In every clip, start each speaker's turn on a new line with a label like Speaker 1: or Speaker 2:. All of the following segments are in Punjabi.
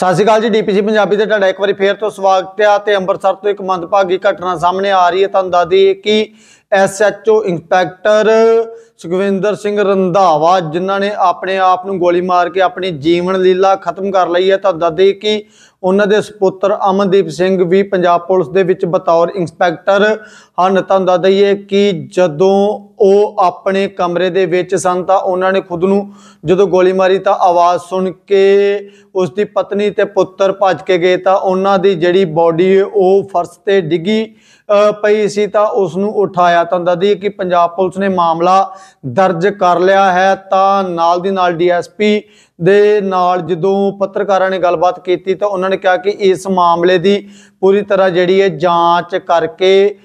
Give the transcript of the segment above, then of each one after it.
Speaker 1: ਸਤਿ ਸ਼੍ਰੀ ਅਕਾਲ ਜੀ ਡੀਪੀਸੀ ਪੰਜਾਬੀ ਤੇ ਤੁਹਾਡਾ ਇੱਕ ਵਾਰੀ ਫੇਰ ਤੋਂ ਸਵਾਗਤ ਹੈ ਤੇ ਅੰਮ੍ਰਿਤਸਰ ਤੋਂ ਇੱਕ ਮੰਦਭਾਗੀ ਘਟਨਾ ਸਾਹਮਣੇ ਆ ਰਹੀ ਹੈ। ਤੁਹਾਨੂੰ ਦੱਸ ਦਈਏ ਕਿ ਐਸਐਚਓ ਇੰਸਪੈਕਟਰ ਸੁਖਵਿੰਦਰ ਸਿੰਘ ਰੰਧਾਵਾ, ਜਿਨ੍ਹਾਂ ਨੇ ਆਪਣੇ ਆਪ ਨੂੰ ਗੋਲੀ ਮਾਰ ਕੇ ਆਪਣੀ ਜੀਵਨ ਲੀਲਾ ਖਤਮ ਕਰ ਲਈ ਹੈ, ਤੁਹਾਨੂੰ ਦੱਸ ਦਈਏ ਕਿ ਉਹਨਾਂ ਦੇ ਸੁਪੁੱਤਰ ਅਮਨਦੀਪ ਸਿੰਘ ਵੀ ਪੰਜਾਬ ਪੁਲਿਸ ਦੇ ਵਿੱਚ ਬਤੌਰ ਇੰਸਪੈਕਟਰ ਹਨ। ਤੁਹਾਨੂੰ ਦੱਸ ਦਈਏ ਕਿ ਜਦੋਂ ਉਹ ਆਪਣੇ ਕਮਰੇ ਦੇ ਵਿੱਚ ਸਨ ਤਾਂ ਉਹਨਾਂ ਨੇ ਖੁਦ ਨੂੰ ਜਦੋਂ ਗੋਲੀ ਮਾਰੀ ਤਾਂ ਆਵਾਜ਼ ਸੁਣ ਕੇ ਉਸ ਦੀ ਪਤਨੀ ਤੇ ਪੁੱਤਰ ਭੱਜ ਕੇ ਗਏ ਤਾਂ ਉਹਨਾਂ ਦੀ ਜਿਹੜੀ ਬਾਡੀ ਉਹ ਫਰਸ਼ ਤੇ ਡਿੱਗੀ ਪਈ ਸੀ ਤਾਂ ਉਸ ਨੂੰ ਉਠਾਇਆ ਤਾਂ ਦੱਸਦੀ ਕਿ ਪੰਜਾਬ ਪੁਲਿਸ ਨੇ ਮਾਮਲਾ ਦਰਜ ਕਰ ਲਿਆ ਹੈ ਤਾਂ ਨਾਲ ਦੀ ਨਾਲ ਡੀਐਸਪੀ ਦੇ ਨਾਲ ਜਦੋਂ ਪੱਤਰਕਾਰਾਂ ਨੇ ਗੱਲਬਾਤ ਕੀਤੀ ਤਾਂ ਉਹਨਾਂ ਨੇ ਕਿਹਾ ਕਿ ਇਸ ਮਾਮਲੇ ਦੀ ਪੂਰੀ ਤਰ੍ਹਾਂ ਜਿਹੜੀ ਹੈ ਜਾਂਚ ਕਰਕੇ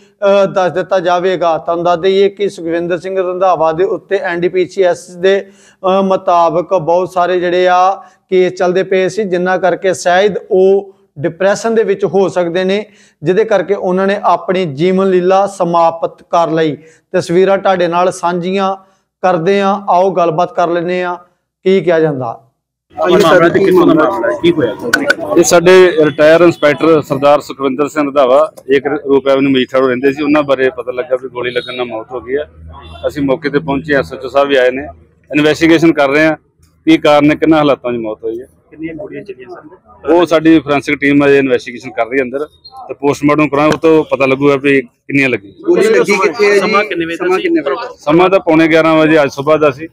Speaker 1: ਦੱਸ ਦਿੱਤਾ ਜਾਵੇਗਾ। ਤਾਂ ਦੱਸ ਦਈਏ ਕਿ ਸੁਖਵਿੰਦਰ ਸਿੰਘ ਰੰਧਾਵਾ ਦੇ ਉੱਤੇ ਐਨਡੀਪੀਸੀਐਸ ਦੇ ਮੁਤਾਬਕ ਬਹੁਤ ਸਾਰੇ ਜਿਹੜੇ ਆ ਕੇਸ ਚੱਲਦੇ ਪਏ ਸੀ, ਜਿੰਨਾ ਕਰਕੇ ਸ਼ਾਇਦ ਉਹ ਡਿਪਰੈਸ਼ਨ ਦੇ ਵਿੱਚ ਹੋ ਸਕਦੇ ਨੇ, ਜਿਹਦੇ ਕਰਕੇ ਉਹਨਾਂ ਨੇ ਆਪਣੀ ਜੀਵਨ ਲੀਲਾ ਸਮਾਪਤ ਕਰ ਲਈ। ਤਸਵੀਰਾਂ ਤੁਹਾਡੇ ਨਾਲ ਸਾਂਝੀਆਂ ਕਰਦੇ ਆ ਆਓ ਗੱਲਬਾਤ ਕਰ ਲੈਨੇ ਆ ਕੀ ਕਿਹਾ ਜਾਂਦਾ?
Speaker 2: ਇਹ ਦਾ
Speaker 3: ਸਾਡੇ ਰਿਟਾਇਰ ਇੰਸਪੈਕਟਰ ਸਰਦਾਰ ਸੁਖਵਿੰਦਰ ਸਿੰਘ ਰੰਧਾਵਾ ਇੱਕ ਰੂਪ ਐਵਨਿਊ ਮੀਠਾ ਰੋਡ ਰਹਿੰਦੇ ਸੀ ਉਹਨਾਂ ਬਾਰੇ ਪਤਾ ਲੱਗਾ ਵੀ ਗੋਲੀ ਲੱਗਣ ਨਾਲ ਮੌਤ ਹੋ ਗਈ ਹੈ। ਅਸੀਂ ਮੌਕੇ ਤੇ ਪਹੁੰਚੇ ਐਸਐਚਓ ਸਾਹਿਬ ਵੀ ਆਏ ਨੇ। ਇਨਵੈਸਟੀਗੇਸ਼ਨ ਕਰ ਰਹੇ ਆ ਕੀ ਕਾਰਨ ਹੈ ਕਿੰਨਾ ਹਾਲਾਤਾਂ 'ਚ ਮੌਤ ਹੋਈ ਹੈ।
Speaker 2: ਕਿੰਨੀਆਂ ਗੋਲੀਆਂ ਚੱਲੀਆਂ ਸਨ
Speaker 3: ਉਹ ਸਾਡੀ ਫੋਰੈਂਸਿਕ ਟੀਮ ਅਜੇ ਇਨਵੈਸਟੀਗੇਸ਼ਨ ਕਰ ਰਹੀ ਹੈ ਅੰਦਰ। ਤੇ ਪੋਸਟਮਾਰਟਮ ਕਰਾਂ ਉਹ ਤੋਂ ਪਤਾ ਲੱਗੂਗਾ ਵੀ ਕਿੰਨੀਆਂ ਲੱਗੀਆਂ।
Speaker 4: ਗੋਲੀ ਲੱਗੀ ਕਿੱਥੇ ਹੈ
Speaker 2: ਸਮਾਂ
Speaker 4: ਜੀ
Speaker 2: ਕਿੰਨੇ ਵਜੇ
Speaker 4: ਸਮਾਂ ਕਿੰਨੇ ਵਜੇ?
Speaker 2: ਵਜੇ
Speaker 3: ਸਮਾਂ ਤਾਂ ਪੌਣੇ 11 ਵਜੇ ਅੱਜ ਸਵੇਰ ਦਾ ਸੀ।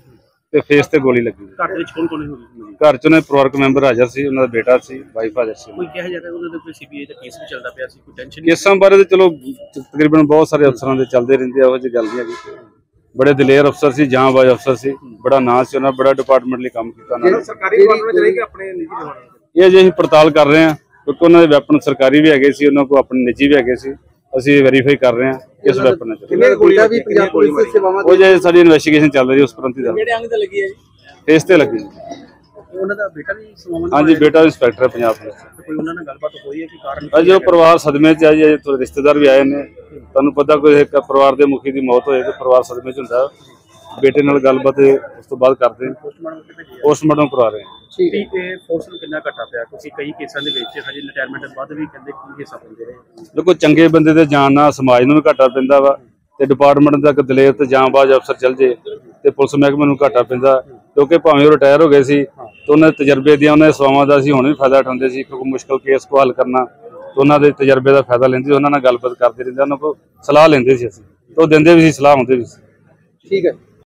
Speaker 3: ਤੇ ਫੇਸ ਤੇ ਗੋਲੀ ਲੱਗੀ
Speaker 2: ਘਰ ਦੇ ਵਿੱਚ ਕੌਣ ਕੌਣ ਹੋਈ
Speaker 3: ਘਰ 'ਚ ਉਹਨੇ ਪਰਿਵਾਰਕ ਮੈਂਬਰ ਹਾਜ਼ਰ ਸੀ ਉਹਨਾਂ ਦਾ ਬੇਟਾ ਸੀ ਵਾਈਫ ਹਾਜ਼ਰ ਸੀ।
Speaker 2: ਕੋਈ ਕਿਹਾ ਜਾਂਦਾ ਉਹਦੇ ਤੇ ਕੋਈ ਸੀਬੀਆਈ ਦਾ ਕੇਸ ਵੀ ਚੱਲਦਾ ਪਿਆ ਸੀ ਕੋਈ ਟੈਨਸ਼ਨ
Speaker 3: ਕੇਸਾਂ ਬਾਰੇ ਤਾਂ ਚਲੋ ਤਕਰੀਬਨ ਬਹੁਤ ਸਾਰੇ ਅਫਸਰਾਂ ਦੇ ਚੱਲਦੇ ਰਹਿੰਦੇ ਆ ਉਹ ਜਿਹੀ ਗੱਲ ਨਹੀਂ ਹੈਗੀ। ਬੜੇ ਦਲੇਰ ਅਫਸਰ ਸੀ ਜਾਂਬਾਜ਼ ਅਫਸਰ ਸੀ ਬੜਾ ਨਾਂ ਸੀ ਉਹਨਾਂ ਬੜਾ ਡਿਪਾਰਟਮੈਂਟ ਲਈ ਕੰਮ ਕੀਤਾ ਉਹਨਾਂ ਨੇ।
Speaker 4: ਸਰਕਾਰੀ ਡਿਪਾਰਟਮੈਂਟ ਚਲੇ ਕਿ ਆਪਣੇ ਨਿੱਜੀ ਡਿਪਾਰਟਮੈਂਟ
Speaker 3: ਇਹ ਜੇ ਅਸੀਂ ਪੜਤਾਲ ਕਰ ਰਹੇ ਹਾਂ ਕਿਉਂਕਿ ਉਹਨਾਂ ਦੇ ਵੈਪਨ ਸਰਕਾਰੀ ਵੀ ਹੈਗੇ ਸੀ ਉਹਨਾਂ ਕੋਲ ਆਪਣੇ ਨਿੱਜੀ ਵੀ ਹੈਗੇ ਸੀ। ਅਸੀਂ ਵੈਰੀਫਾਈ ਕਰ ਰਹੇ ਹਾਂ ਕਿਸ ਵੈਪਨ ਨਾਲ ਚੱਲੇ।
Speaker 4: ਕਿੰਨੇ ਗੋਲੀਆਂ ਵੀ ਪੰਜਾਬ ਪੁਲਿਸ ਦੀ ਸੇਵਾਵਾਂ
Speaker 3: ਉਹ ਜੇ ਸਾਡੀ ਇਨਵੈਸਟੀਗੇਸ਼ਨ ਚੱਲ ਰਹੀ ਹੈ ਉਸ ਪ੍ਰੰਤੀ ਦਾ।
Speaker 2: ਕਿਹੜੇ ਅੰਗ ਤੇ ਲੱਗੀ ਹੈ ਜੀ?
Speaker 3: ਫੇਸ ਤੇ ਲੱਗੀ
Speaker 2: ਉਹਨਾਂ ਦਾ ਬੇਟਾ ਵੀ ਸਮਾਂ
Speaker 3: ਹਾਂਜੀ ਬੇਟਾ ਇੰਸਪੈਕਟਰ ਹੈ ਪੰਜਾਬ ਪੁਲਿਸ ਦਾ।
Speaker 2: ਕੋਈ ਉਹਨਾਂ ਨਾਲ ਗੱਲਬਾਤ ਹੋਈ ਹੈ ਕਿ ਕਾਰਨ
Speaker 3: ਅਜੇ ਉਹ ਪਰਿਵਾਰ ਸਦਮੇ 'ਚ ਹੈ ਜੀ ਅਜੇ ਥੋੜੇ ਰਿਸ਼ਤੇਦਾਰ ਵੀ ਆਏ ਨੇ। ਤੁਹਾਨੂੰ ਪਤਾ ਕੋਈ ਇੱਕ ਪਰਿਵਾਰ ਦੇ ਮੁਖੀ ਦੀ ਮੌਤ ਹੋਏ ਤੇ ਪਰਿਵਾਰ ਸਦਮੇ 'ਚ ਹੁੰਦਾ। ਬੇਟੇ ਨਾਲ ਗੱਲਬਾਤ ਉਸ ਤੋਂ ਬਾਅਦ ਕਰਦੇ ਹਾਂ?
Speaker 2: ਪੋਸਟਮਾਰਟਮ
Speaker 3: ਕਰਾ ਰਹੇ ਹਾਂ
Speaker 4: ਠੀਕ ਹੈ।
Speaker 2: ਤੇ ਫੋਰਸ ਨੂੰ ਕਿੰਨਾ ਘਟਾ ਪਿਆ? ਕਿਉਂਕਿ ਕਈ ਕੇਸਾਂ ਦੇ ਵਿੱਚ ਹਜੇ ਰਿਟਾਇਰਮੈਂਟ ਤੋਂ ਬਾਅਦ ਵੀ ਕਹਿੰਦੇ ਕੀ ਹਿੱਸਾ ਪਾਉਂਦੇ ਰਹੇ
Speaker 3: ਦੇਖੋ ਚੰਗੇ ਬੰਦੇ ਦੇ ਜਾਣ ਨਾਲ ਸਮਾਜ ਨੂੰ ਵੀ ਘਾਟਾ ਪੈਂਦਾ ਵਾ ਤੇ ਡਿਪਾਰਟਮੈਂਟ ਦਾ ਇੱਕ ਦਲੇਰ ਤੇ ਜਾਂਬਾਜ਼ ਅਫਸਰ ਚੱਲ ਜੇ ਤੇ ਪੁਲਿਸ ਮਹਿਕਮੇ ਨੂੰ ਘਾਟਾ ਪੈਂਦਾ। ਕਿਉਂਕਿ ਭਾਵੇਂ ਉਹ ਰਿਟਾਇਰ ਹੋ ਗਏ ਸੀ ਤੇ ਉਹਨਾਂ ਦੇ ਤਜਰਬੇ ਦੀਆਂ ਉਹਨਾਂ ਦੇ ਸੇਵਾਵਾਂ ਦਾ ਅਸੀਂ ਹੁਣ ਵੀ ਫਾਇਦਾ ਉਠਾਉਂਦੇ ਸੀ ਕਿਉਂਕਿ ਮੁਸ਼ਕਲ ਕੇਸ ਕੋ ਹੱਲ ਕਰਨਾ ਤੇ ਉਹਨਾਂ ਦੇ ਤਜਰਬੇ ਦਾ ਫਾਇਦਾ ਲੈਂਦੇ ਉਹਨਾਂ ਨਾਲ ਗੱਲਬਾਤ ਕਰਦੇ ਰਹਿੰਦੇ ਉਹਨਾਂ ਕੋਲ ਸਲਾਹ ਲੈਂਦੇ ਸੀ ਅਸੀਂ। ਤੇ ਉਹ ਦਿੰਦੇ ਵੀ ਸੀ ਸਲਾਹ ਹੁੰਦੇ ਵੀ ਸੀ।
Speaker 4: ਠੀਕ ਹੈ।